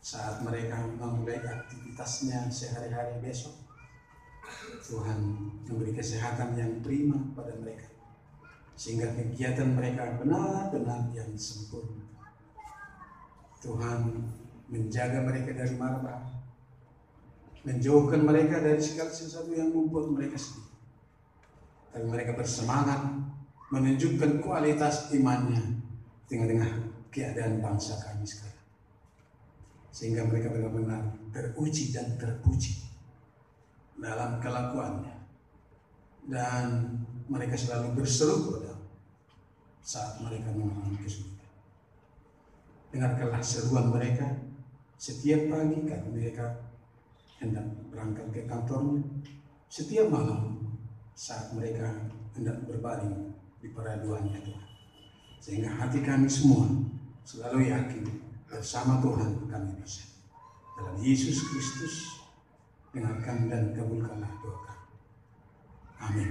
saat mereka memulai aktivitasnya sehari-hari besok. Tuhan memberi kesehatan yang prima pada mereka. Sehingga kegiatan mereka benar-benar yang sempurna. Tuhan menjaga mereka dari marah menjauhkan mereka dari segala sesuatu yang membuat mereka sedih. Tapi mereka bersemangat menunjukkan kualitas imannya tengah-tengah keadaan bangsa kami sekarang. Sehingga mereka benar-benar teruji dan terpuji dalam kelakuannya. Dan mereka selalu berseru kepada saat mereka mengalami kesulitan. Dengarkanlah seruan mereka setiap pagi kan mereka hendak berangkat ke kantornya setiap malam saat mereka hendak berbaring di peraduannya Tuhan. Sehingga hati kami semua selalu yakin bersama Tuhan kami bisa. Dalam Yesus Kristus dengarkan dan kabulkanlah doa kami. Amin.